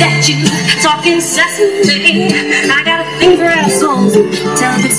that you talk incessantly. I got a thing for assholes. Tell a good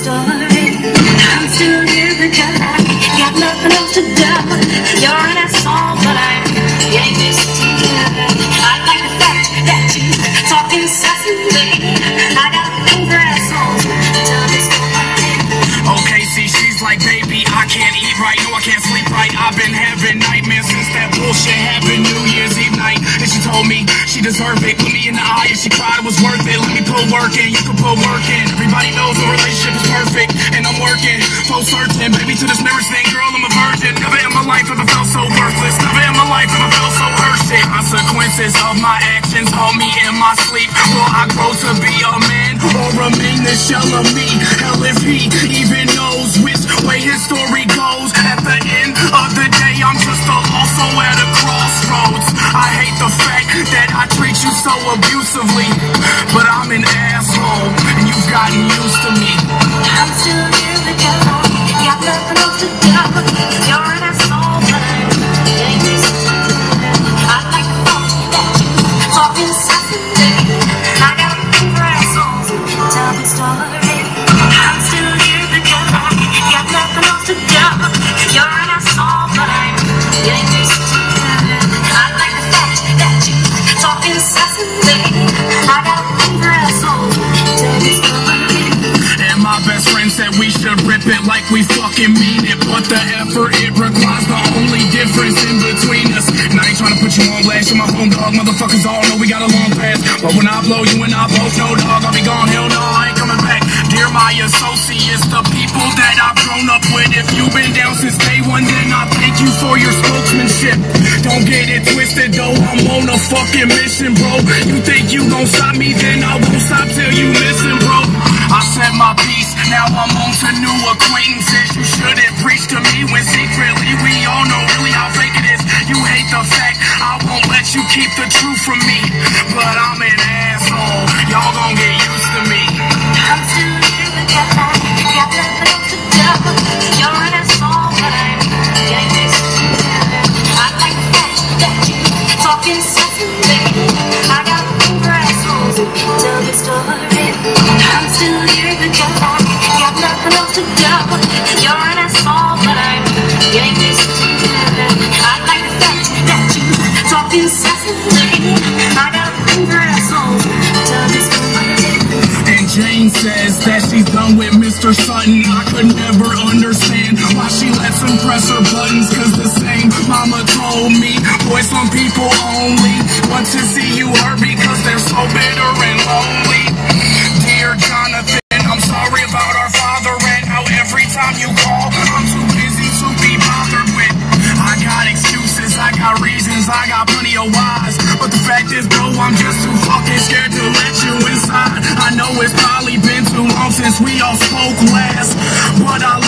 me she deserved it. Put me in the eye and she cried it was worth it. Let me put work in, you can put work in. Everybody knows the relationship is perfect, and I'm working, full searching. Baby, to this marriage thing, girl, I'm a virgin. Never in my life I felt so worthless. Never in my life I felt so hurt. Shit, consequences of my actions hold me in my sleep. Will I grow to be a man or remain the shell of me? Hell, if he even knows which way his story abusively, but I'm an asshole, and you've gotten used to me. I'm still here because I got nothing else to do. You're an asshole, but to you. I like the fact that you talk incessantly. I got a thing for assholes. Tell the story. I'm still here because I got nothing else to do. You're like we fucking mean it. But the effort it requires the only difference in between us. And I ain't trying to put you on blast. You're my home dog. Motherfuckers all know we got a long past. But when I blow you and I both know, dog, I'll be gone. Hell no, I ain't coming back. Dear my associates, the people that I've grown up with. If you've been down since day one, then I thank you for your spokesmanship. Don't get it twisted though. I'm on a fucking mission, bro. You think you gon' stop me, then I won't stop you keep the truth from me, that she's done with Mr. Sutton. I could never understand why she lets him press her buttons. Cause the same mama told me, boy, some people only want to see you hurt because they're so bitter and lonely. Dear Jonathan, I'm sorry about our father and how every time you call, I'm too busy to be bothered with. I got excuses, I got reasons, I got plenty of whys. But the fact is, I'm just too fucking scared to let you inside. I know it's probably been too long since we all spoke last. But I